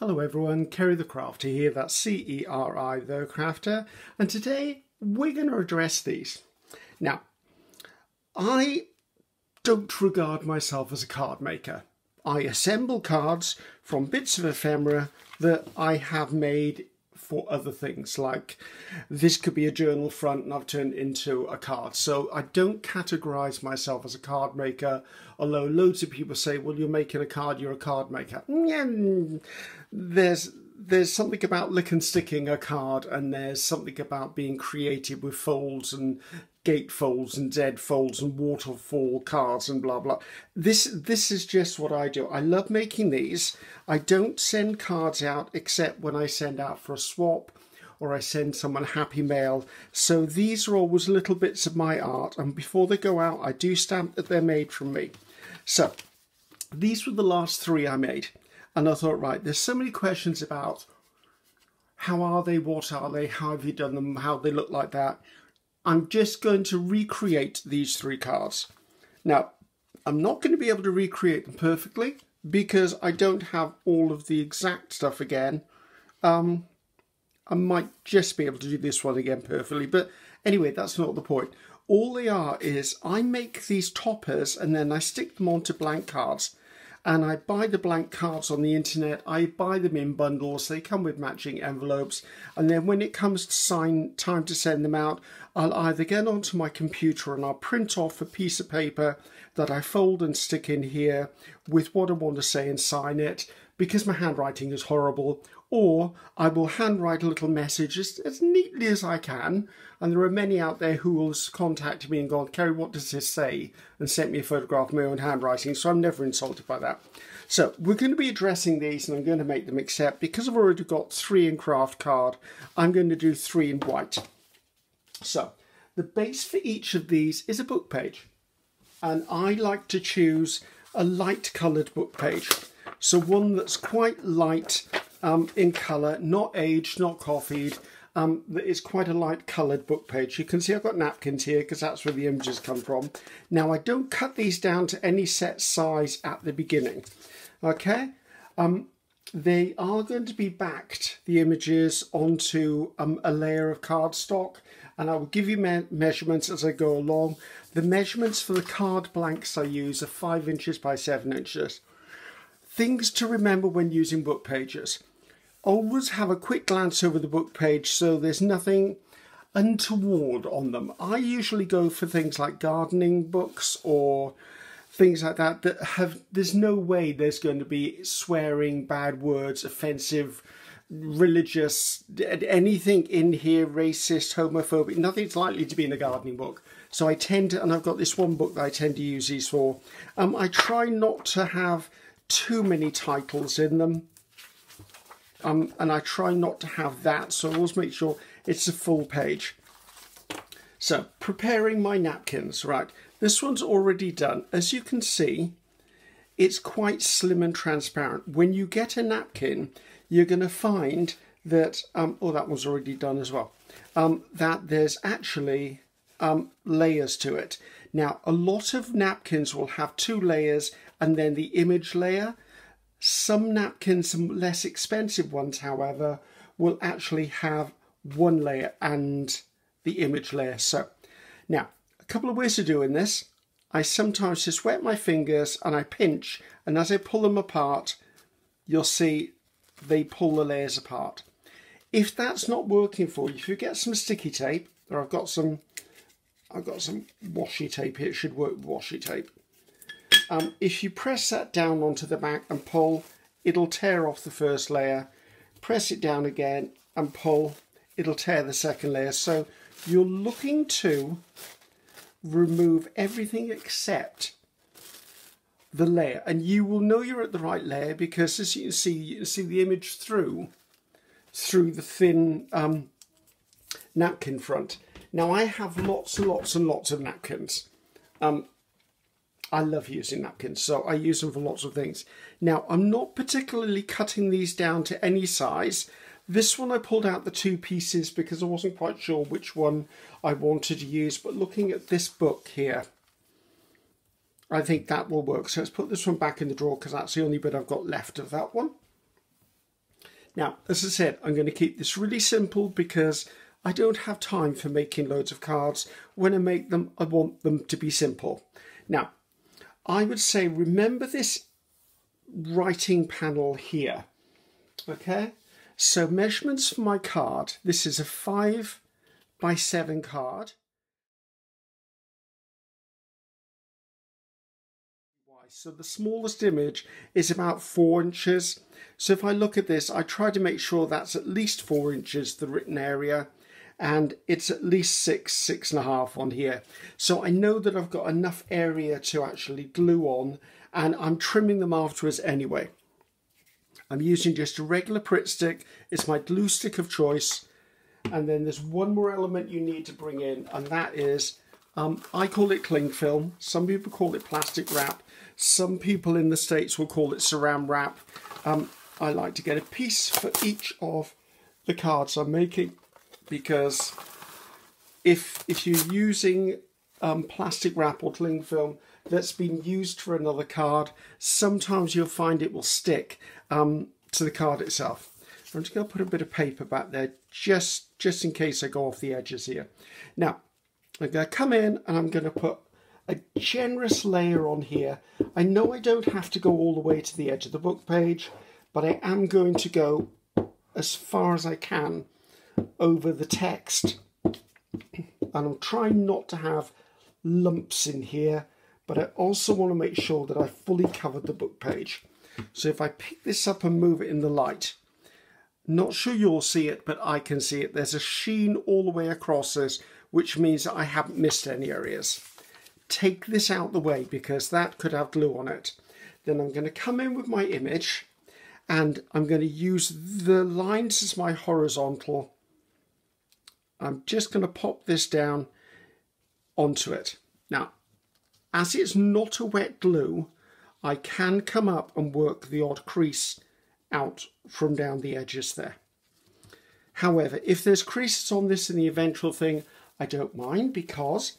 Hello everyone, Ceri the Crafter here, that's C-E-R-I the Crafter, and today we're going to address these. Now, I don't regard myself as a card maker. I assemble cards from bits of ephemera that I have made for other things. Like this could be a journal front and I've turned into a card. So I don't categorize myself as a card maker, although loads of people say, well, you're making a card, you're a card maker. Yeah, there's there's something about lick and sticking a card, and there's something about being creative with folds and gate folds and dead folds and waterfall cards and blah blah. This this is just what I do. I love making these. I don't send cards out except when I send out for a swap or I send someone happy mail. So these are always little bits of my art, and before they go out, I do stamp that they're made from me. So these were the last three I made, and I thought, right, there's so many questions about how are they, what are they, how have you done them, how they look like that. I'm just going to recreate these three cards. Now, I'm not going to be able to recreate them perfectly because I don't have all of the exact stuff again. Um, I might just be able to do this one again perfectly, but anyway, that's not the point. All they are is I make these toppers and then I stick them onto blank cards and I buy the blank cards on the internet. I buy them in bundles. They come with matching envelopes. And then when it comes to sign time to send them out, I'll either get onto my computer and I'll print off a piece of paper that I fold and stick in here with what I want to say and sign it because my handwriting is horrible or I will handwrite a little message as, as neatly as I can. And there are many out there who will contact me and gone, Ceri, what does this say? And sent me a photograph of my own handwriting. So I'm never insulted by that. So we're going to be addressing these and I'm going to make them accept. Because I've already got three in craft card, I'm going to do three in white. So the base for each of these is a book page. And I like to choose a light coloured book page. So one that's quite light um, in colour, not aged, not coffeed. Um, it's quite a light coloured book page. You can see I've got napkins here because that's where the images come from. Now I don't cut these down to any set size at the beginning. Okay, um, they are going to be backed, the images, onto um, a layer of cardstock and I will give you me measurements as I go along. The measurements for the card blanks I use are 5 inches by 7 inches. Things to remember when using book pages. Always have a quick glance over the book page so there's nothing untoward on them. I usually go for things like gardening books or things like that that have there's no way there's going to be swearing, bad words, offensive, religious, anything in here, racist, homophobic, nothing's likely to be in a gardening book. So I tend to, and I've got this one book that I tend to use these for. Um, I try not to have too many titles in them. Um, and I try not to have that, so I always make sure it's a full page. So, preparing my napkins, right. This one's already done. As you can see, it's quite slim and transparent. When you get a napkin, you're going to find that, um, oh, that one's already done as well, um, that there's actually um, layers to it. Now, a lot of napkins will have two layers and then the image layer. Some napkins, some less expensive ones, however, will actually have one layer and the image layer. So now, a couple of ways of doing this. I sometimes just wet my fingers and I pinch, and as I pull them apart, you'll see they pull the layers apart. If that's not working for you, if you get some sticky tape, or I've got some, I've got some washi tape here, it should work washi tape. Um, if you press that down onto the back and pull, it'll tear off the first layer. Press it down again and pull, it'll tear the second layer. So you're looking to remove everything except the layer and you will know you're at the right layer because as you can see you can see the image through through the thin um, napkin front now I have lots and lots and lots of napkins um, I love using napkins, so I use them for lots of things. Now, I'm not particularly cutting these down to any size. This one I pulled out the two pieces because I wasn't quite sure which one I wanted to use, but looking at this book here, I think that will work. So let's put this one back in the drawer because that's the only bit I've got left of that one. Now, as I said, I'm going to keep this really simple because I don't have time for making loads of cards. When I make them, I want them to be simple. Now, I would say remember this writing panel here. Okay, so measurements for my card. This is a 5 by 7 card. So the smallest image is about 4 inches. So if I look at this, I try to make sure that's at least 4 inches, the written area, and it's at least 6, 6.5 on here. So I know that I've got enough area to actually glue on, and I'm trimming them afterwards anyway. I'm using just a regular Pritt stick. It's my glue stick of choice. And then there's one more element you need to bring in, and that is, um, I call it cling film. Some people call it plastic wrap. Some people in the States will call it saran wrap. Um, I like to get a piece for each of the cards I'm making because if if you're using um, plastic wrap or cling film that's been used for another card, sometimes you'll find it will stick um, to the card itself. I'm just going to put a bit of paper back there just, just in case I go off the edges here. Now, I'm going to come in and I'm going to put a generous layer on here. I know I don't have to go all the way to the edge of the book page, but I am going to go as far as I can over the text. And I'm trying not to have lumps in here, but I also want to make sure that I fully covered the book page. So if I pick this up and move it in the light, not sure you'll see it, but I can see it. There's a sheen all the way across this, which means I haven't missed any areas. Take this out the way because that could have glue on it. Then I'm going to come in with my image and I'm going to use the lines as my horizontal. I'm just going to pop this down onto it. Now, as it's not a wet glue, I can come up and work the odd crease out from down the edges there. However, if there's creases on this in the eventual thing, I don't mind because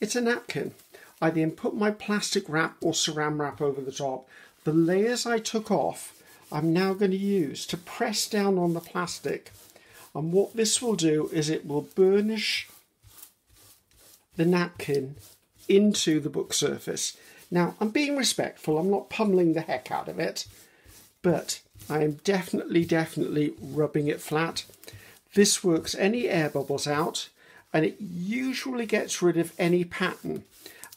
it's a napkin. I then put my plastic wrap or saran wrap over the top. The layers I took off, I'm now going to use to press down on the plastic. And what this will do is it will burnish the napkin into the book surface. Now, I'm being respectful, I'm not pummeling the heck out of it, but I am definitely, definitely rubbing it flat. This works any air bubbles out, and it usually gets rid of any pattern.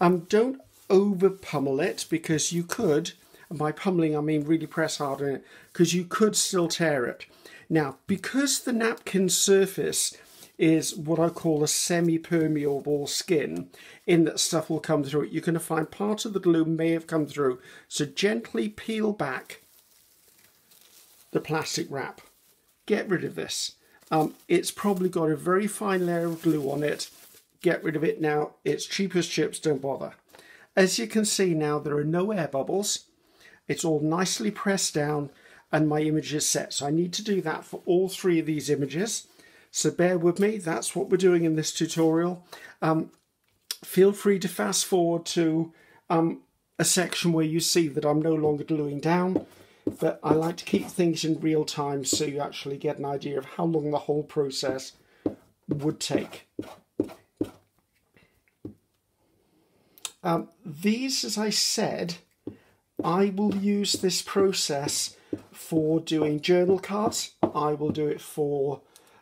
Um, don't over pummel it because you could, and by pummeling I mean really press hard on it, because you could still tear it. Now, because the napkin surface is what I call a semi-permeable skin, in that stuff will come through it. You're going to find part of the glue may have come through. So gently peel back the plastic wrap. Get rid of this. Um, it's probably got a very fine layer of glue on it. Get rid of it now. It's cheap as chips, don't bother. As you can see now, there are no air bubbles. It's all nicely pressed down and my image is set. So I need to do that for all three of these images. So bear with me, that's what we're doing in this tutorial. Um, feel free to fast forward to um, a section where you see that I'm no longer gluing down, but I like to keep things in real time so you actually get an idea of how long the whole process would take. Um, these, as I said, I will use this process for doing journal cards. I will do it for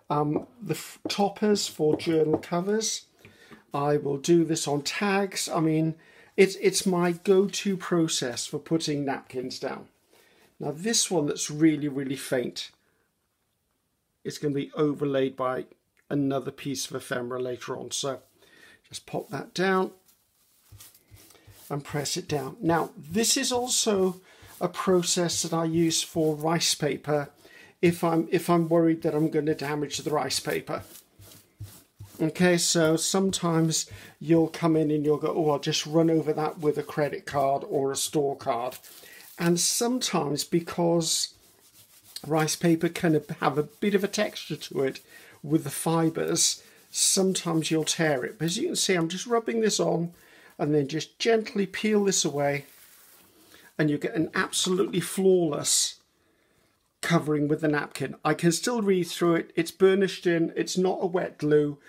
um, the toppers for journal covers. I will do this on tags. I mean, it's, it's my go-to process for putting napkins down. Now this one that's really, really faint is going to be overlaid by another piece of ephemera later on. So just pop that down and press it down. Now this is also a process that I use for rice paper if I'm if I'm worried that I'm going to damage the rice paper. Okay, so sometimes you'll come in and you'll go, oh, I'll just run over that with a credit card or a store card. And sometimes because rice paper can have a bit of a texture to it with the fibres, sometimes you'll tear it. But as you can see, I'm just rubbing this on and then just gently peel this away and you get an absolutely flawless covering with the napkin. I can still read through it. It's burnished in. It's not a wet glue,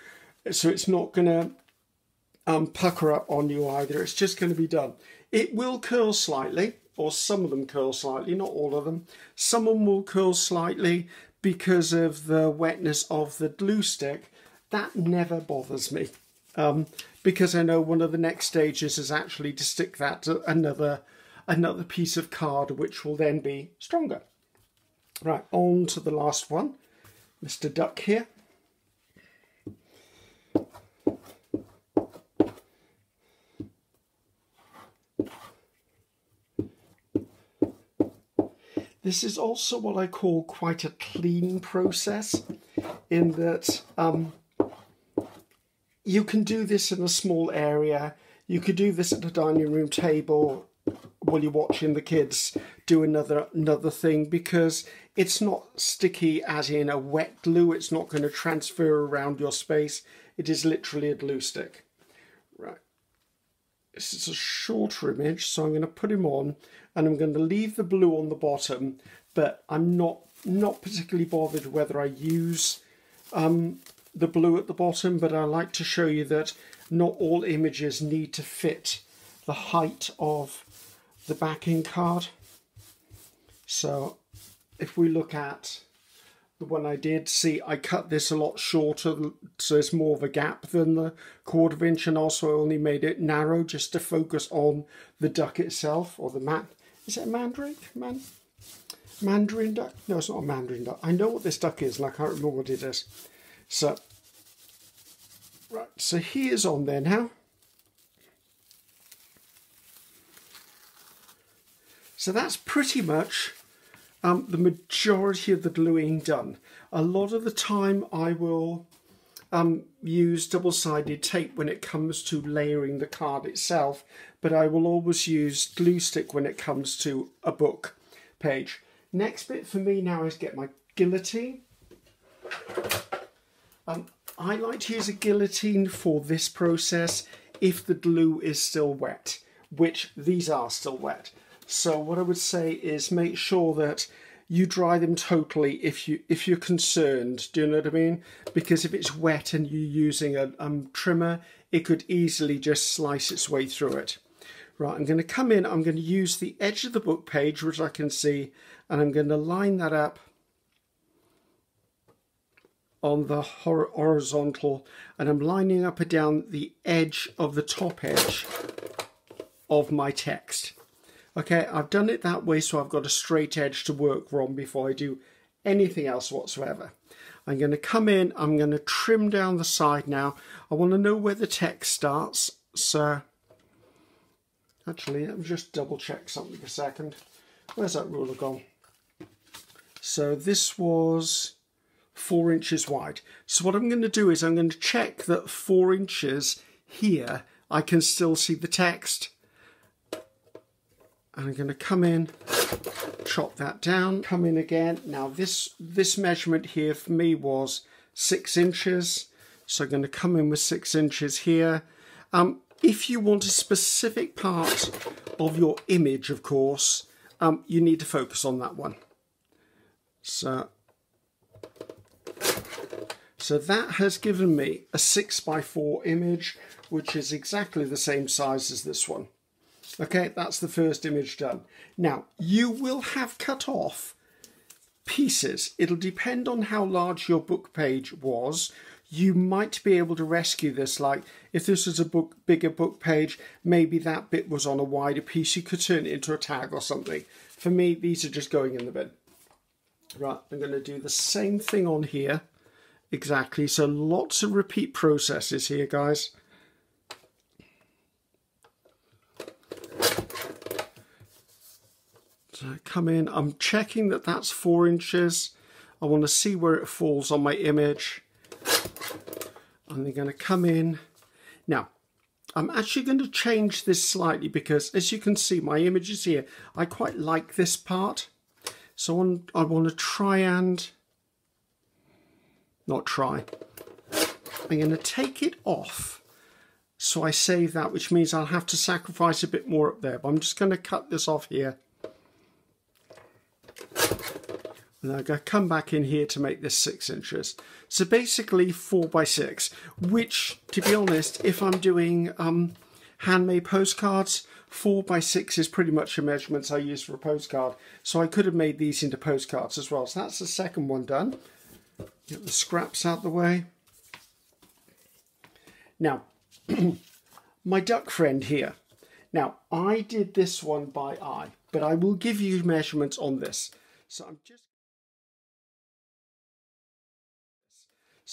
so it's not going to um, pucker up on you either. It's just going to be done. It will curl slightly, or some of them curl slightly, not all of them. Some of them will curl slightly because of the wetness of the glue stick. That never bothers me um, because I know one of the next stages is actually to stick that to another another piece of card which will then be stronger. Right, on to the last one. Mr. Duck here. This is also what I call quite a clean process in that um, you can do this in a small area. You could do this at a dining room table while you're watching the kids do another another thing because it's not sticky as in a wet glue. It's not going to transfer around your space. It is literally a glue stick. Right. This is a shorter image, so I'm going to put him on and I'm going to leave the blue on the bottom, but I'm not not particularly bothered whether I use um, the blue at the bottom, but I like to show you that not all images need to fit the height of the backing card. So if we look at the one I did, see I cut this a lot shorter so it's more of a gap than the quarter of inch and also I only made it narrow just to focus on the duck itself or the mat. Is it a mandrake? Man Mandarin duck? No, it's not a mandarin duck. I know what this duck is and I can't remember what it is. So, right, so he is on there now. So that's pretty much um, the majority of the gluing done. A lot of the time I will um, use double-sided tape when it comes to layering the card itself, but I will always use glue stick when it comes to a book page. Next bit for me now is get my guillotine. Um, I like to use a guillotine for this process if the glue is still wet, which these are still wet. So what I would say is make sure that you dry them totally if you if you're concerned. Do you know what I mean? Because if it's wet and you're using a um, trimmer, it could easily just slice its way through it. Right, I'm going to come in, I'm going to use the edge of the book page, which I can see, and I'm going to line that up on the horizontal, and I'm lining up and down the edge of the top edge of my text. Okay, I've done it that way so I've got a straight edge to work from before I do anything else whatsoever. I'm going to come in, I'm going to trim down the side now. I want to know where the text starts. So, actually, let me just double check something a second. Where's that ruler gone? So this was four inches wide. So what I'm going to do is I'm going to check that four inches here, I can still see the text and I'm going to come in, chop that down, come in again. Now this, this measurement here for me was six inches. So I'm going to come in with six inches here. Um, if you want a specific part of your image, of course, um, you need to focus on that one. So, so that has given me a six by four image, which is exactly the same size as this one. Okay, that's the first image done. Now, you will have cut off pieces. It'll depend on how large your book page was. You might be able to rescue this, like if this was a book bigger book page, maybe that bit was on a wider piece. You could turn it into a tag or something. For me, these are just going in the bin. Right, I'm going to do the same thing on here. Exactly, so lots of repeat processes here, guys. Come in, I'm checking that that's four inches. I want to see where it falls on my image. They're going to come in. Now, I'm actually going to change this slightly because as you can see, my image is here. I quite like this part. So I want to try and, not try, I'm going to take it off. So I save that, which means I'll have to sacrifice a bit more up there. But I'm just going to cut this off here And I'm going to come back in here to make this six inches. So basically four by six, which to be honest, if I'm doing um, handmade postcards, four by six is pretty much the measurements I use for a postcard. So I could have made these into postcards as well. So that's the second one done. Get the scraps out the way. Now, my duck friend here. Now, I did this one by eye, but I will give you measurements on this. So I'm just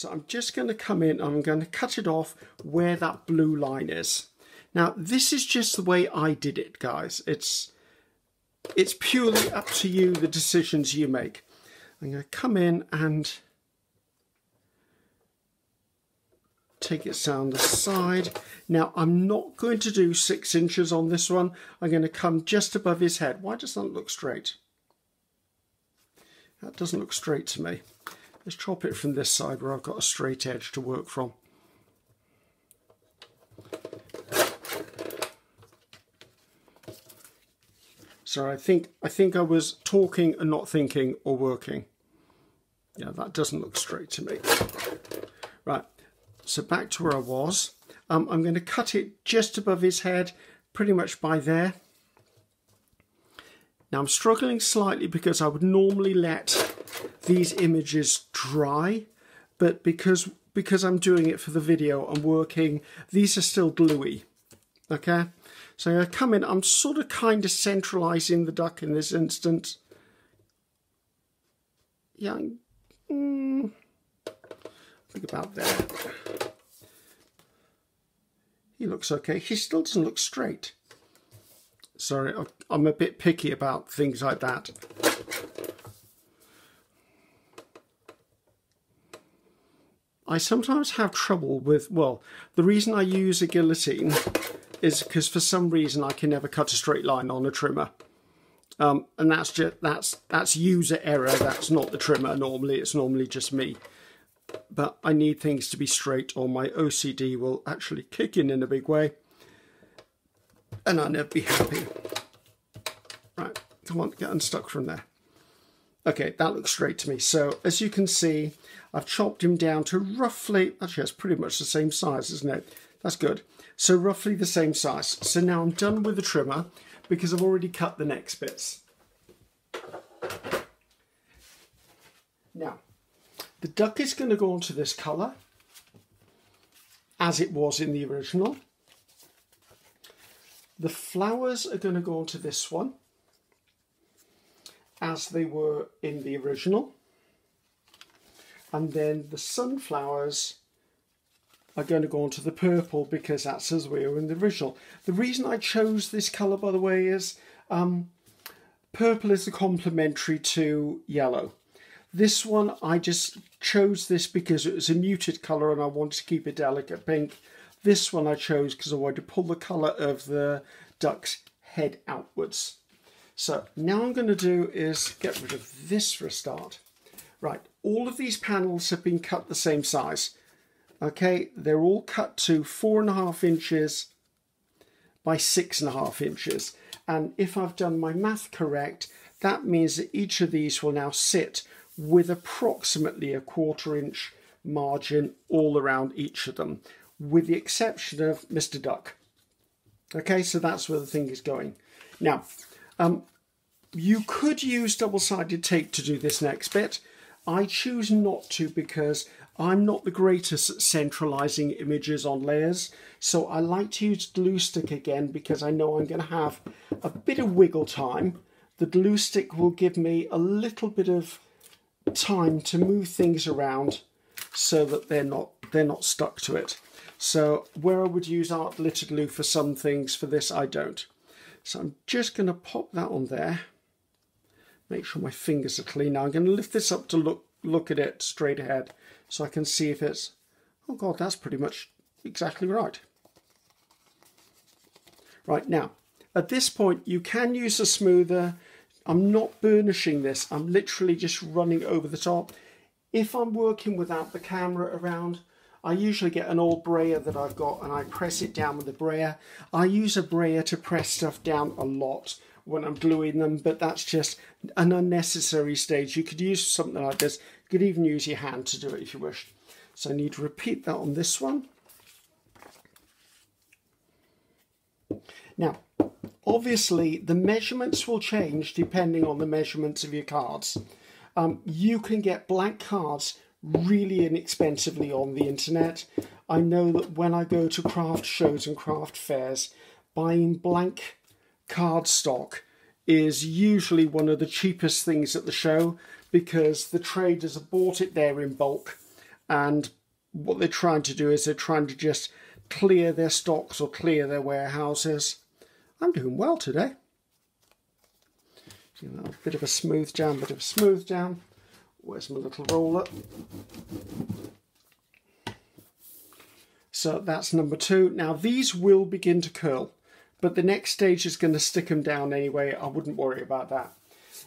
So I'm just going to come in I'm going to cut it off where that blue line is. Now this is just the way I did it guys. It's it's purely up to you the decisions you make. I'm going to come in and take it down the side. Now I'm not going to do six inches on this one. I'm going to come just above his head. Why does that look straight? That doesn't look straight to me. Let's chop it from this side where I've got a straight edge to work from. So I think I think I was talking and not thinking or working. Yeah, that doesn't look straight to me. Right, so back to where I was. Um, I'm going to cut it just above his head, pretty much by there. Now I'm struggling slightly because I would normally let these images dry, but because because I'm doing it for the video, I'm working, these are still gluey, okay? So I come in, I'm sort of kind of centralizing the duck in this instance. Yeah, mm, think about that. He looks okay. He still doesn't look straight. Sorry, I'm a bit picky about things like that. I sometimes have trouble with, well, the reason I use a guillotine is because for some reason I can never cut a straight line on a trimmer. Um, and that's just that's that's user error. That's not the trimmer. Normally, it's normally just me. But I need things to be straight, or my OCD will actually kick in in a big way, and I'll never be happy. Right, come on, get unstuck from there. Okay, that looks straight to me. So as you can see, I've chopped him down to roughly, actually it's pretty much the same size, isn't it? That's good. So roughly the same size. So now I'm done with the trimmer because I've already cut the next bits. Now, the duck is going to go onto this colour as it was in the original. The flowers are going to go onto this one as they were in the original. And then the sunflowers are going to go onto the purple because that's as we were in the original. The reason I chose this colour, by the way, is um, purple is a complementary to yellow. This one, I just chose this because it was a muted colour and I wanted to keep it delicate pink. This one I chose because I wanted to pull the colour of the duck's head outwards. So now I'm going to do is get rid of this for a start. Right, all of these panels have been cut the same size. Okay, they're all cut to four and a half inches by six and a half inches. And if I've done my math correct, that means that each of these will now sit with approximately a quarter inch margin all around each of them, with the exception of Mr. Duck. Okay, so that's where the thing is going. Now, um, you could use double-sided tape to do this next bit. I choose not to because I'm not the greatest at centralizing images on layers. So I like to use glue stick again because I know I'm going to have a bit of wiggle time. The glue stick will give me a little bit of time to move things around so that they're not they're not stuck to it. So where I would use art glitter glue for some things, for this I don't. So I'm just going to pop that on there. Make sure my fingers are clean. Now I'm going to lift this up to look look at it straight ahead so I can see if it's, oh God, that's pretty much exactly right. Right now, at this point, you can use a smoother. I'm not burnishing this. I'm literally just running over the top. If I'm working without the camera around, I usually get an old brayer that I've got and I press it down with the brayer. I use a brayer to press stuff down a lot when I'm gluing them, but that's just an unnecessary stage. You could use something like this. You could even use your hand to do it if you wish. So I need to repeat that on this one. Now, obviously the measurements will change depending on the measurements of your cards. Um, you can get blank cards really inexpensively on the internet. I know that when I go to craft shows and craft fairs, buying blank cardstock is usually one of the cheapest things at the show because the traders have bought it there in bulk and what they're trying to do is they're trying to just clear their stocks or clear their warehouses. I'm doing well today. A bit of a smooth down, bit of a smooth down. Where's my little roller? So that's number two. Now these will begin to curl, but the next stage is going to stick them down anyway. I wouldn't worry about that.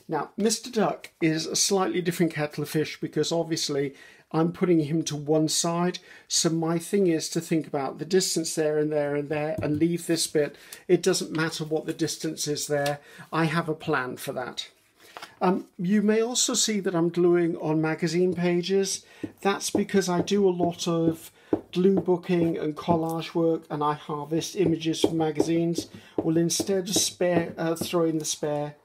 Now, Mr. Duck is a slightly different kettle of fish because obviously I'm putting him to one side. So my thing is to think about the distance there and there and there and leave this bit. It doesn't matter what the distance is there. I have a plan for that. Um, you may also see that I'm gluing on magazine pages. That's because I do a lot of glue booking and collage work and I harvest images from magazines. Well, instead of spare, uh, throwing the spare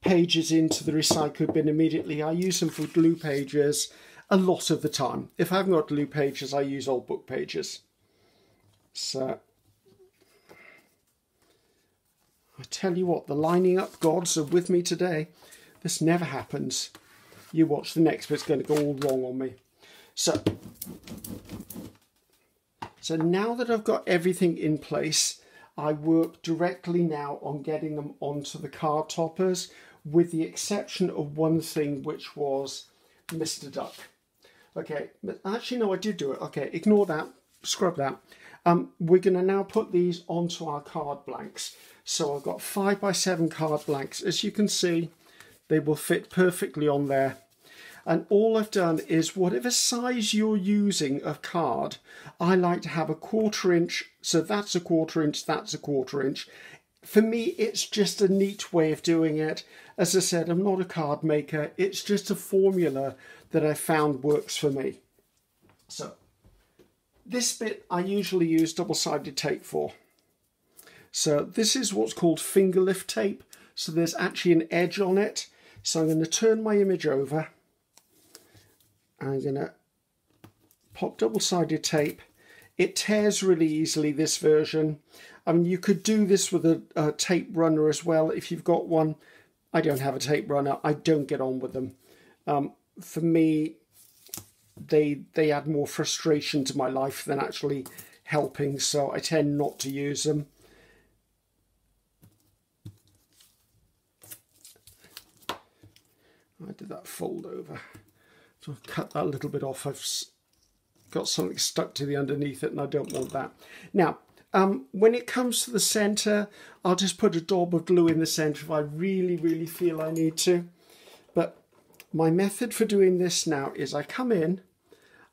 pages into the recycle bin immediately, I use them for glue pages a lot of the time. If I haven't got glue pages, I use old book pages. So, I tell you what, the lining up gods are with me today. This never happens. You watch the next bit's going to go all wrong on me. So, so now that I've got everything in place, I work directly now on getting them onto the card toppers, with the exception of one thing, which was Mr. Duck. Okay, but actually, no, I did do it. Okay, ignore that, scrub that. Um, we're going to now put these onto our card blanks. So I've got five by seven card blanks. As you can see, they will fit perfectly on there. And all I've done is whatever size you're using of card, I like to have a quarter inch. So that's a quarter inch, that's a quarter inch. For me, it's just a neat way of doing it. As I said, I'm not a card maker. It's just a formula that I found works for me. So this bit I usually use double-sided tape for. So this is what's called finger lift tape. So there's actually an edge on it. So I'm going to turn my image over. I'm going to pop double-sided tape. It tears really easily, this version. I mean, you could do this with a, a tape runner as well if you've got one. I don't have a tape runner. I don't get on with them. Um, for me, they they add more frustration to my life than actually helping, so I tend not to use them. I did that fold over. So I've cut that little bit off. I've got something stuck to the underneath it and I don't want that. Now, um, when it comes to the centre, I'll just put a daub of glue in the centre if I really, really feel I need to. But my method for doing this now is I come in,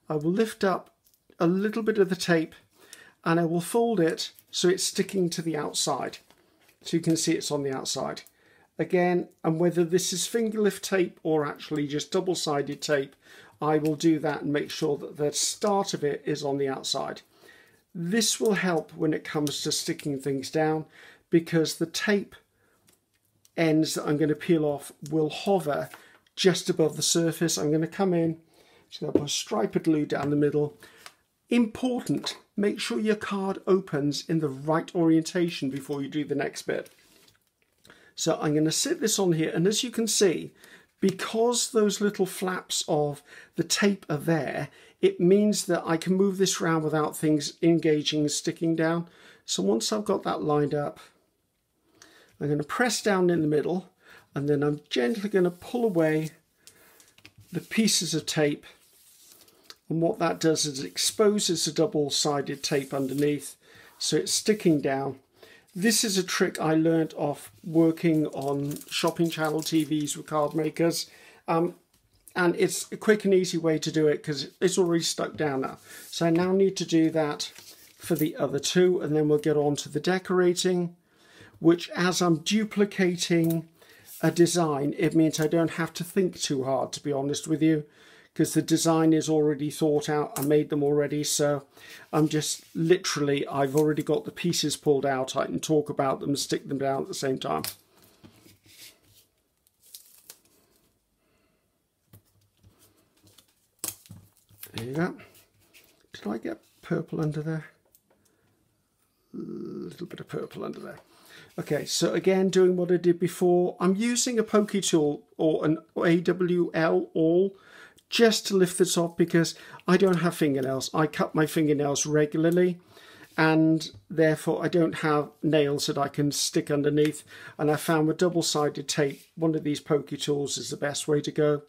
I will lift up a little bit of the tape and I will fold it so it's sticking to the outside. So you can see it's on the outside. Again, and whether this is finger lift tape or actually just double-sided tape, I will do that and make sure that the start of it is on the outside. This will help when it comes to sticking things down because the tape ends that I'm going to peel off will hover just above the surface. I'm going to come in, going to put a stripe of glue down the middle. Important, make sure your card opens in the right orientation before you do the next bit. So I'm going to sit this on here and as you can see, because those little flaps of the tape are there, it means that I can move this around without things engaging and sticking down. So once I've got that lined up, I'm going to press down in the middle and then I'm gently going to pull away the pieces of tape and what that does is it exposes the double-sided tape underneath so it's sticking down. This is a trick I learned off working on shopping channel TVs with card makers um, and it's a quick and easy way to do it because it's already stuck down now. So I now need to do that for the other two and then we'll get on to the decorating which as I'm duplicating a design, it means I don't have to think too hard, to be honest with you, because the design is already thought out. I made them already, so I'm just literally, I've already got the pieces pulled out. I can talk about them, and stick them down at the same time. There you go. Did I get purple under there? A little bit of purple under there. Okay, so again, doing what I did before, I'm using a pokey tool or an AWL all just to lift this off because I don't have fingernails. I cut my fingernails regularly and therefore I don't have nails that I can stick underneath. And I found with double-sided tape, one of these pokey tools is the best way to go.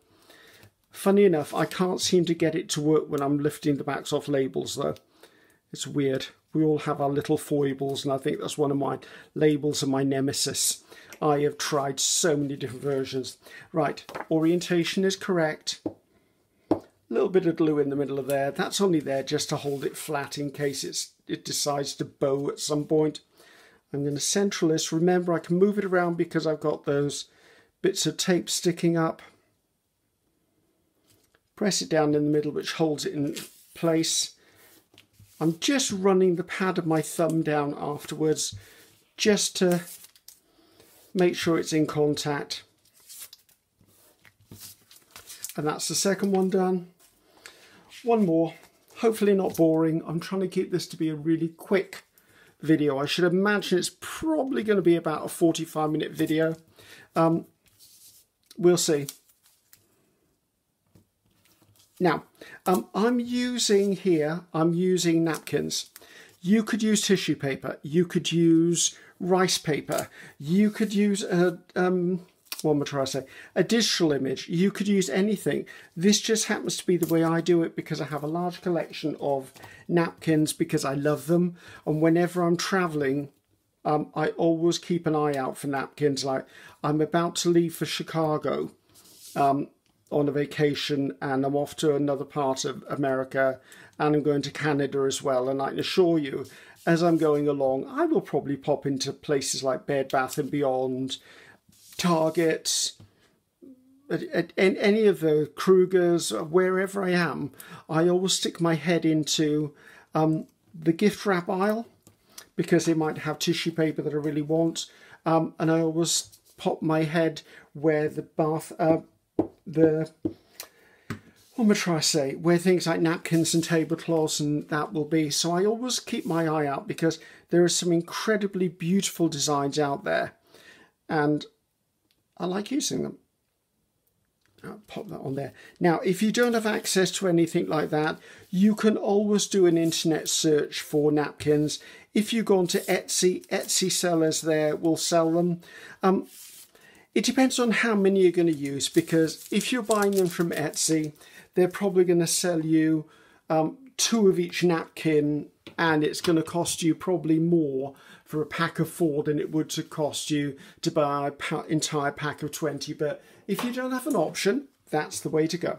Funny enough, I can't seem to get it to work when I'm lifting the backs off labels though. It's weird. We all have our little foibles, and I think that's one of my labels are my nemesis. I have tried so many different versions. Right, orientation is correct. Little bit of glue in the middle of there. That's only there just to hold it flat in case it's, it decides to bow at some point. I'm going to central this. Remember, I can move it around because I've got those bits of tape sticking up. Press it down in the middle, which holds it in place. I'm just running the pad of my thumb down afterwards just to make sure it's in contact. And that's the second one done. One more, hopefully not boring. I'm trying to keep this to be a really quick video. I should imagine it's probably going to be about a 45 minute video. Um, we'll see. Now, um, I'm using here, I'm using napkins. You could use tissue paper. You could use rice paper. You could use a, um, I say? A digital image. You could use anything. This just happens to be the way I do it because I have a large collection of napkins because I love them. And whenever I'm traveling, um, I always keep an eye out for napkins. Like I'm about to leave for Chicago um, on a vacation and I'm off to another part of America and I'm going to Canada as well. And I can assure you, as I'm going along, I will probably pop into places like Bed Bath and Beyond, Target, at, any of the Krogers, wherever I am, I always stick my head into um, the gift wrap aisle because it might have tissue paper that I really want. Um, and I always pop my head where the bath, uh, the what am I trying to say? Where things like napkins and tablecloths and that will be. So I always keep my eye out because there are some incredibly beautiful designs out there, and I like using them. I'll pop that on there. Now, if you don't have access to anything like that, you can always do an internet search for napkins. If you go onto Etsy, Etsy sellers there will sell them. Um, it depends on how many you're going to use because if you're buying them from Etsy, they're probably going to sell you um, two of each napkin and it's going to cost you probably more for a pack of four than it would to cost you to buy an entire pack of 20. But if you don't have an option, that's the way to go.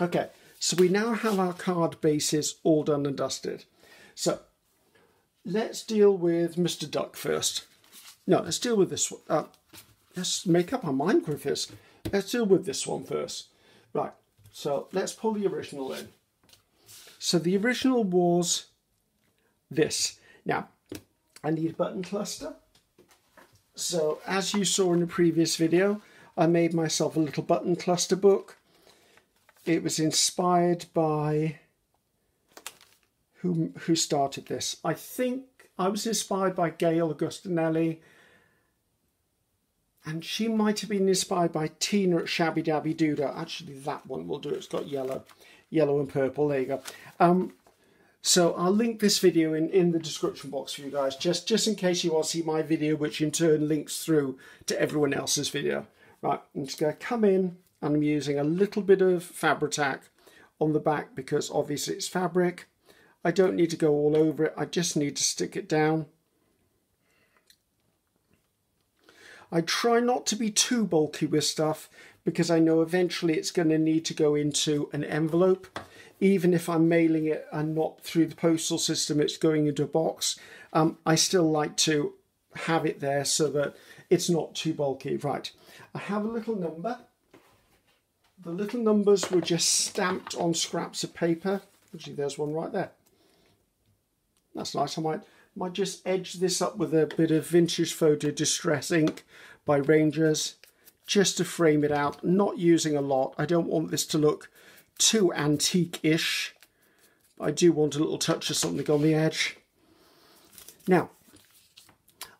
Okay, so we now have our card bases all done and dusted. So let's deal with Mr. Duck first. No, let's deal with this one. Uh, let's make up our mind with this. Let's deal with this one first. Right, so let's pull the original in. So the original was this. Now, I need a button cluster. So as you saw in the previous video, I made myself a little button cluster book. It was inspired by who who started this. I think I was inspired by Gail Augustinelli and she might have been inspired by Tina at Shabby Dabby Doodah. Actually, that one will do. It's got yellow, yellow and purple. There you go. Um, so I'll link this video in, in the description box for you guys, just, just in case you want to see my video, which in turn links through to everyone else's video. Right, I'm just going to come in and I'm using a little bit of Fabri-Tac on the back because obviously it's fabric. I don't need to go all over it. I just need to stick it down I try not to be too bulky with stuff because I know eventually it's going to need to go into an envelope. Even if I'm mailing it and not through the postal system, it's going into a box. Um, I still like to have it there so that it's not too bulky. Right, I have a little number. The little numbers were just stamped on scraps of paper. Actually, there's one right there. That's nice. I might might just edge this up with a bit of vintage photo distress ink by Rangers just to frame it out, not using a lot. I don't want this to look too antique-ish. I do want a little touch of something on the edge. Now,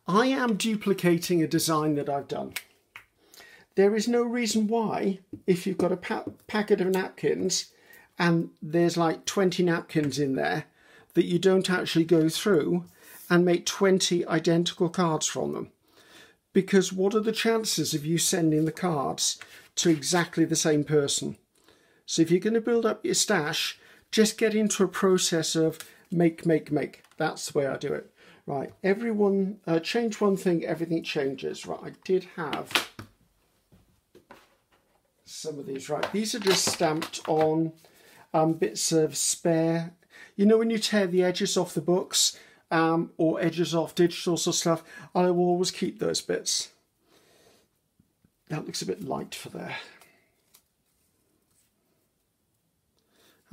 I am duplicating a design that I've done. There is no reason why, if you've got a pa packet of napkins and there's like 20 napkins in there, that you don't actually go through and make 20 identical cards from them. Because what are the chances of you sending the cards to exactly the same person? So if you're going to build up your stash, just get into a process of make, make, make. That's the way I do it. Right, everyone, uh, change one thing, everything changes. Right, I did have some of these. Right, these are just stamped on um, bits of spare. You know when you tear the edges off the books um, or edges off digitals or stuff, I will always keep those bits. That looks a bit light for there.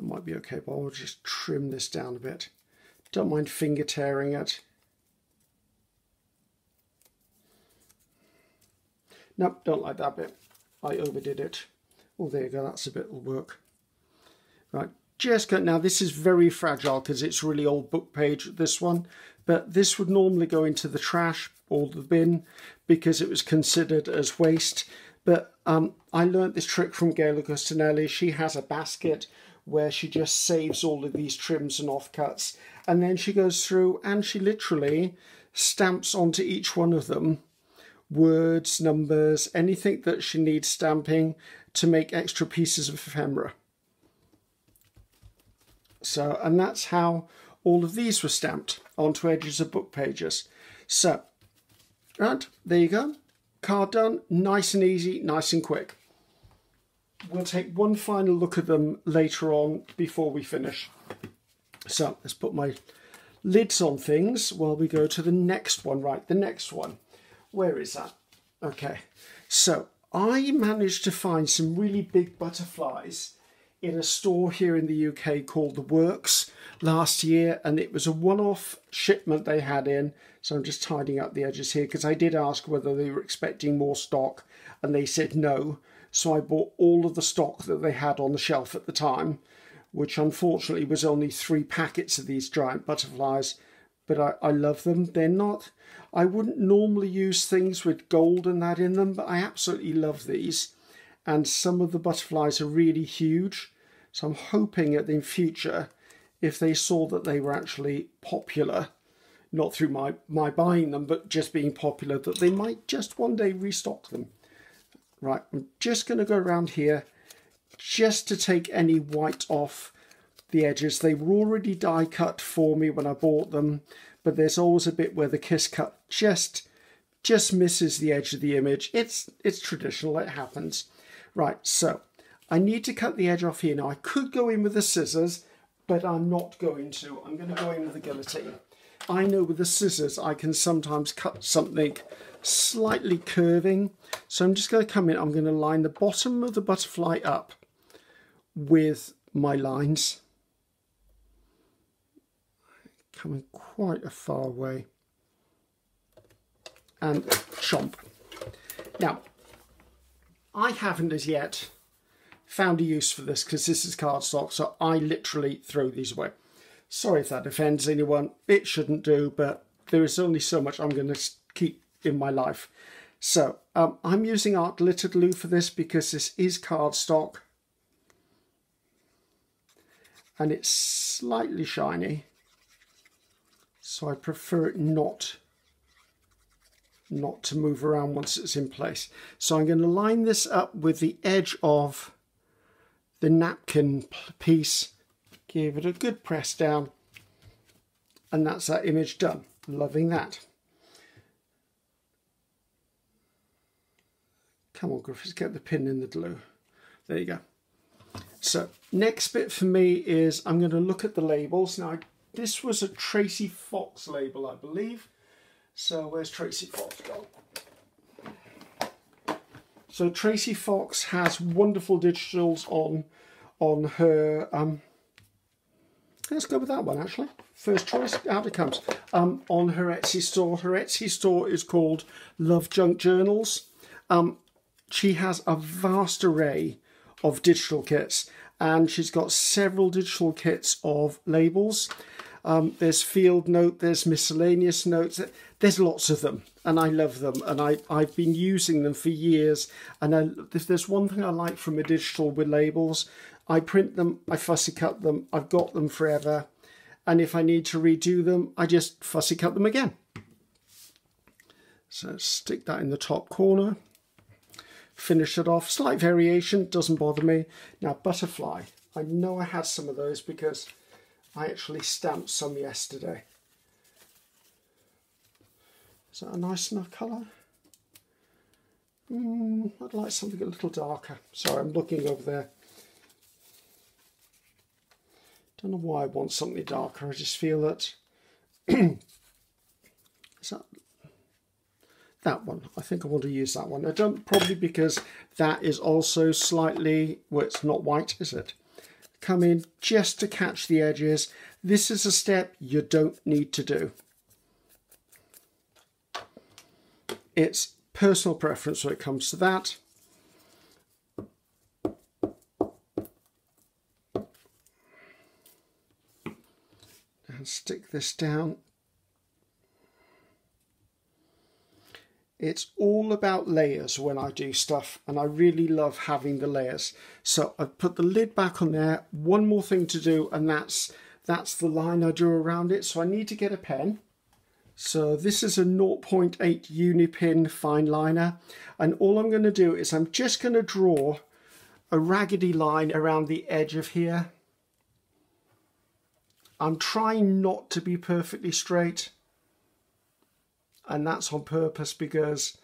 That might be okay, but I'll just trim this down a bit. Don't mind finger tearing it. Nope, don't like that bit. I overdid it. Oh, there you go, that's a bit will work. Right, got, now this is very fragile because it's really old book page, this one, but this would normally go into the trash or the bin because it was considered as waste. But um, I learnt this trick from Gail Augustinelli. She has a basket where she just saves all of these trims and offcuts and then she goes through and she literally stamps onto each one of them words, numbers, anything that she needs stamping to make extra pieces of ephemera. So, and that's how all of these were stamped onto edges of book pages. So, right, there you go. Card done, nice and easy, nice and quick. We'll take one final look at them later on before we finish. So, let's put my lids on things while we go to the next one. Right, the next one. Where is that? Okay, so I managed to find some really big butterflies in a store here in the UK called The Works last year, and it was a one off shipment they had in. So I'm just tidying up the edges here because I did ask whether they were expecting more stock, and they said no. So I bought all of the stock that they had on the shelf at the time, which unfortunately was only three packets of these giant butterflies. But I, I love them. They're not I wouldn't normally use things with gold and that in them, but I absolutely love these. And some of the butterflies are really huge. So I'm hoping that in future, if they saw that they were actually popular, not through my, my buying them, but just being popular, that they might just one day restock them. Right, I'm just going to go around here just to take any white off the edges. They were already die cut for me when I bought them but there's always a bit where the kiss cut just just misses the edge of the image. It's it's traditional, it happens. Right, so I need to cut the edge off here. Now I could go in with the scissors, but I'm not going to. I'm going to go in with the guillotine. I know with the scissors I can sometimes cut something slightly curving. So I'm just going to come in, I'm going to line the bottom of the butterfly up with my lines coming quite a far way. And chomp. Now, I haven't as yet found a use for this because this is cardstock, so I literally throw these away. Sorry if that offends anyone. It shouldn't do, but there is only so much I'm going to keep in my life. So um, I'm using art glitter glue for this because this is cardstock and it's slightly shiny so I prefer it not not to move around once it's in place. So I'm going to line this up with the edge of the napkin piece, give it a good press down, and that's that image done. Loving that. Come on, Griffiths, get the pin in the glue. There you go. So next bit for me is I'm going to look at the labels. Now this was a Tracy Fox label, I believe. So where's Tracy Fox gone? So Tracy Fox has wonderful digitals on on her. Um, let's go with that one actually. First choice, out it comes. Um, on her Etsy store. Her Etsy store is called Love Junk Journals. Um, she has a vast array of digital kits and she's got several digital kits of labels. Um, there's field note, there's miscellaneous notes, there's lots of them and I love them and I, I've been using them for years and I, if there's one thing I like from a digital with labels, I print them, I fussy cut them, I've got them forever and if I need to redo them, I just fussy cut them again. So stick that in the top corner, finish it off, slight variation, doesn't bother me. Now butterfly, I know I had some of those because I actually stamped some yesterday. Is that a nice enough colour? Mm, I'd like something a little darker. Sorry, I'm looking over there. Don't know why I want something darker. I just feel that. is that that one? I think I want to use that one. I don't probably because that is also slightly. Well, it's not white, is it? Come in just to catch the edges. This is a step you don't need to do. It's personal preference when it comes to that. And stick this down. It's all about layers when I do stuff and I really love having the layers. So I've put the lid back on there. One more thing to do and that's that's the line I drew around it. So I need to get a pen so this is a 0.8 Unipin fine liner and all I'm going to do is I'm just going to draw a raggedy line around the edge of here. I'm trying not to be perfectly straight and that's on purpose because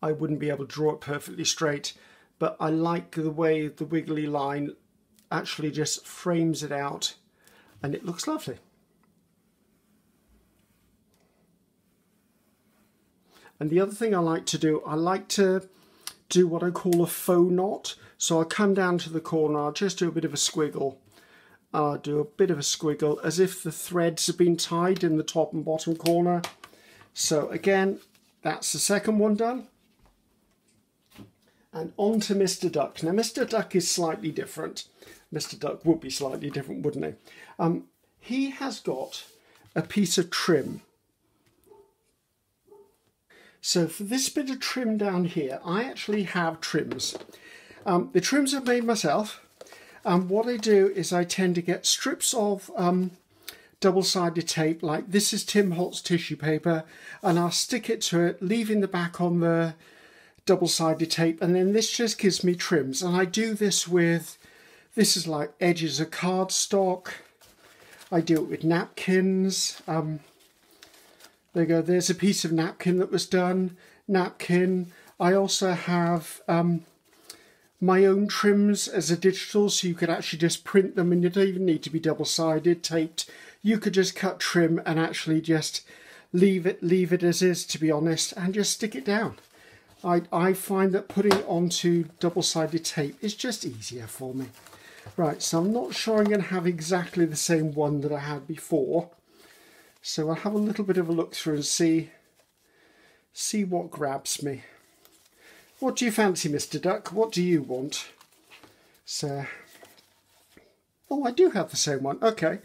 I wouldn't be able to draw it perfectly straight but I like the way the wiggly line actually just frames it out and it looks lovely. And the other thing I like to do, I like to do what I call a faux knot. So I come down to the corner, I'll just do a bit of a squiggle. I'll do a bit of a squiggle as if the threads have been tied in the top and bottom corner. So again, that's the second one done. And on to Mr. Duck. Now Mr. Duck is slightly different. Mr. Duck would be slightly different, wouldn't he? Um, he has got a piece of trim so for this bit of trim down here, I actually have trims. Um, the trims I've made myself. And um, what I do is I tend to get strips of um, double-sided tape, like this is Tim Holtz tissue paper, and I'll stick it to it, leaving the back on the double-sided tape, and then this just gives me trims. And I do this with, this is like edges of cardstock. I do it with napkins. Um, there you go. There's a piece of napkin that was done. Napkin. I also have um, my own trims as a digital, so you could actually just print them and you don't even need to be double-sided, taped. You could just cut trim and actually just leave it leave it as is, to be honest, and just stick it down. I, I find that putting onto double-sided tape is just easier for me. Right, so I'm not sure I'm going to have exactly the same one that I had before. So I'll have a little bit of a look through and see, see what grabs me. What do you fancy, Mr. Duck? What do you want? So, oh, I do have the same one. Okay,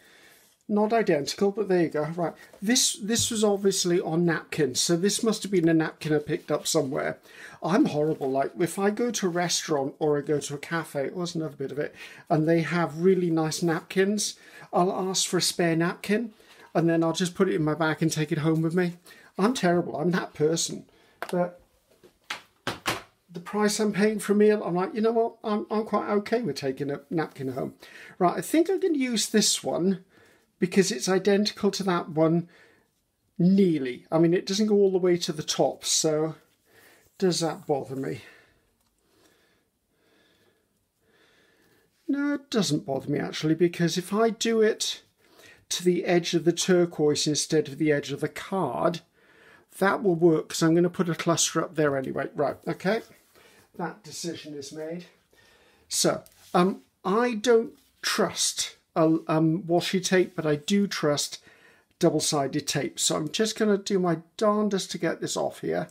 not identical, but there you go. Right, this this was obviously on napkins, so this must have been a napkin I picked up somewhere. I'm horrible. Like if I go to a restaurant or I go to a cafe, oh, it was another bit of it, and they have really nice napkins, I'll ask for a spare napkin and then I'll just put it in my bag and take it home with me. I'm terrible. I'm that person. But the price I'm paying for a meal, I'm like, you know what? I'm, I'm quite okay with taking a napkin home. Right, I think I'm going to use this one because it's identical to that one nearly. I mean, it doesn't go all the way to the top, so does that bother me? No, it doesn't bother me actually, because if I do it to the edge of the turquoise instead of the edge of the card, that will work because I'm going to put a cluster up there anyway. Right, okay. That decision is made. So, um, I don't trust uh, um, washi tape, but I do trust double-sided tape. So I'm just going to do my darndest to get this off here.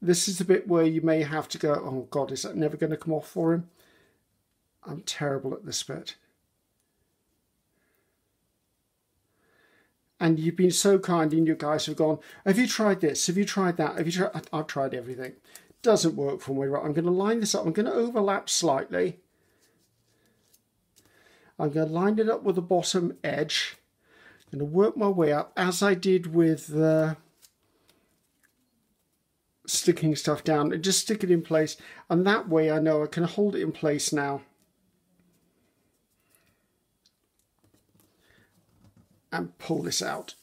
This is the bit where you may have to go, oh God, is that never going to come off for him? I'm terrible at this bit. And you've been so kind and you guys have gone, have you tried this? Have you tried that? Have you tried? I've tried everything. Doesn't work for me. Right, I'm going to line this up. I'm going to overlap slightly. I'm going to line it up with the bottom edge. I'm going to work my way up as I did with the sticking stuff down and just stick it in place. And that way I know I can hold it in place now. And pull this out.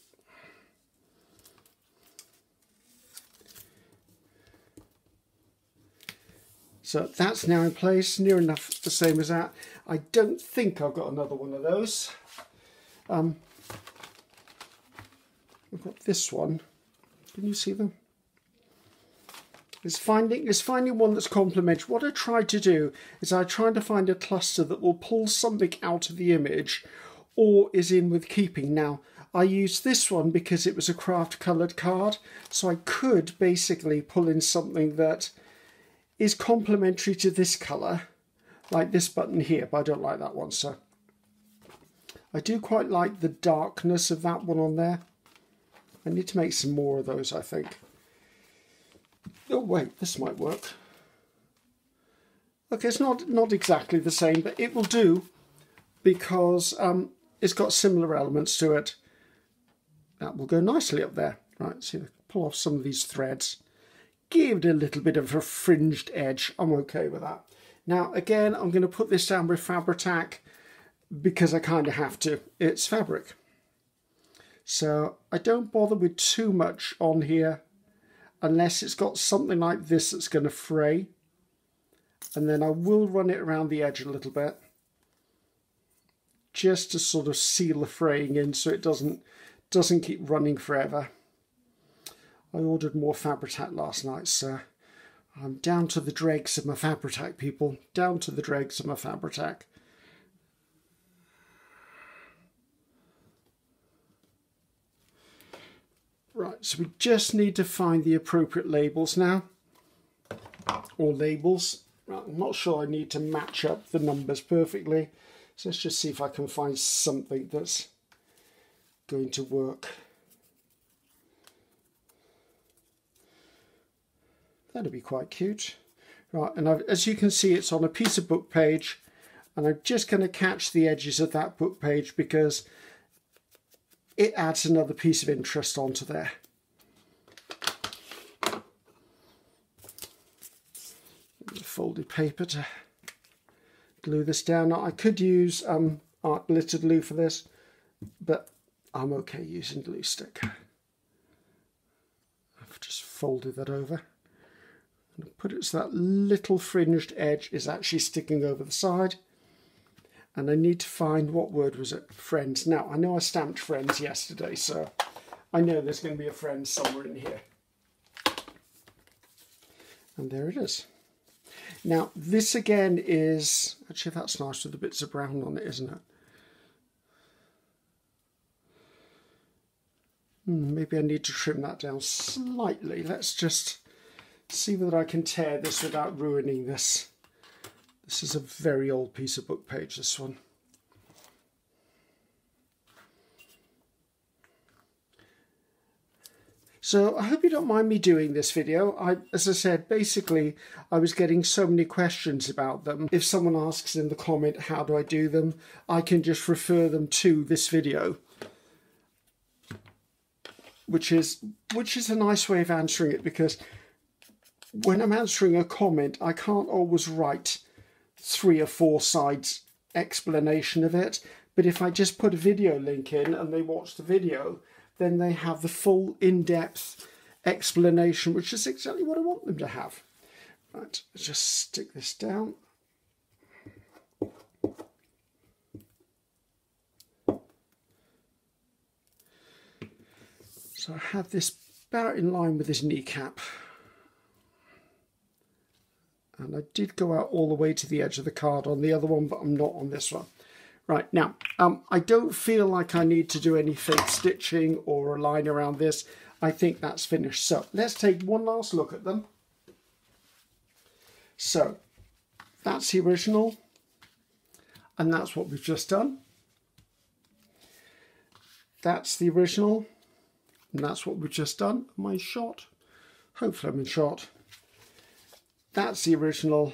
So that's now in place, near enough the same as that. I don't think I've got another one of those. Um, I've got this one. Can you see them? It's finding, it's finding one that's complementary. What I tried to do is I tried to find a cluster that will pull something out of the image or is in with keeping. Now, I used this one because it was a kraft coloured card, so I could basically pull in something that is complementary to this colour, like this button here, but I don't like that one, so I do quite like the darkness of that one on there. I need to make some more of those, I think. Oh, wait, this might work. Okay, it's not, not exactly the same, but it will do because um, it's got similar elements to it. That will go nicely up there. Right, see, pull off some of these threads give it a little bit of a fringed edge. I'm okay with that. Now, again, I'm going to put this down with Fabri-Tac because I kind of have to. It's fabric. So I don't bother with too much on here unless it's got something like this that's going to fray. And then I will run it around the edge a little bit just to sort of seal the fraying in so it doesn't doesn't keep running forever. I ordered more Fabri-Tac last night, so I'm down to the dregs of my Fabri-Tac, people. Down to the dregs of my Fabri-Tac. Right, so we just need to find the appropriate labels now. Or labels. Right, I'm not sure I need to match up the numbers perfectly. So let's just see if I can find something that's going to work. That'll be quite cute. Right, and I've, as you can see, it's on a piece of book page, and I'm just going to catch the edges of that book page because it adds another piece of interest onto there. Folded paper to glue this down. Now, I could use um, art glitter glue for this, but I'm okay using glue stick. I've just folded that over put it so that little fringed edge is actually sticking over the side. And I need to find, what word was it? Friends. Now, I know I stamped friends yesterday, so I know there's going to be a friend somewhere in here. And there it is. Now, this again is, actually that's nice with the bits of brown on it, isn't it? Hmm, maybe I need to trim that down slightly. Let's just see whether I can tear this without ruining this. This is a very old piece of book page, this one. So I hope you don't mind me doing this video. I, as I said, basically I was getting so many questions about them. If someone asks in the comment how do I do them, I can just refer them to this video. Which is which is a nice way of answering it because when I'm answering a comment, I can't always write three or four sides explanation of it. But if I just put a video link in and they watch the video, then they have the full in-depth explanation, which is exactly what I want them to have. Right, just stick this down. So I have this about in line with his kneecap. And I did go out all the way to the edge of the card on the other one, but I'm not on this one. Right, now, um, I don't feel like I need to do any fake stitching or a line around this. I think that's finished. So let's take one last look at them. So that's the original. And that's what we've just done. That's the original. And that's what we've just done. My shot? Hopefully I'm in shot. That's the original.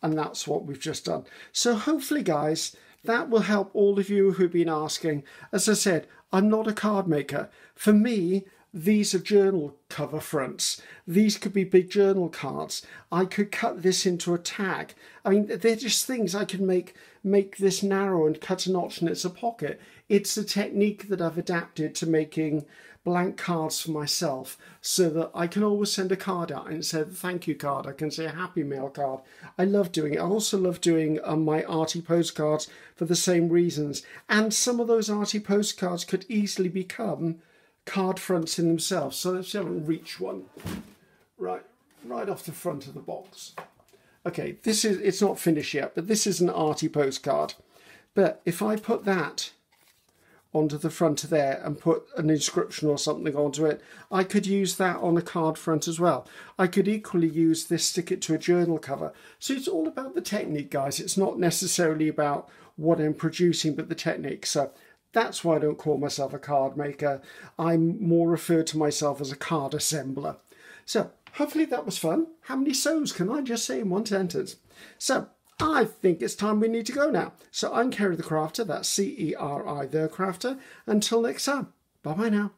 And that's what we've just done. So hopefully, guys, that will help all of you who've been asking. As I said, I'm not a card maker. For me, these are journal cover fronts. These could be big journal cards. I could cut this into a tag. I mean, they're just things I can make make this narrow and cut a notch and it's a pocket. It's a technique that I've adapted to making blank cards for myself so that I can always send a card out and say thank you card. I can say a happy mail card. I love doing it. I also love doing um, my arty postcards for the same reasons. And some of those arty postcards could easily become card fronts in themselves. So let's have a reach one. Right, right off the front of the box. Okay, this is it's not finished yet, but this is an arty postcard. But if I put that onto the front of there and put an inscription or something onto it, I could use that on a card front as well. I could equally use this, stick it to a journal cover. So it's all about the technique, guys. It's not necessarily about what I'm producing, but the technique. So that's why I don't call myself a card maker. I'm more referred to myself as a card assembler. So hopefully that was fun. How many so's can I just say in one sentence? So I think it's time we need to go now. So I'm Ceri the Crafter, that's C-E-R-I the Crafter. Until next time, bye-bye now.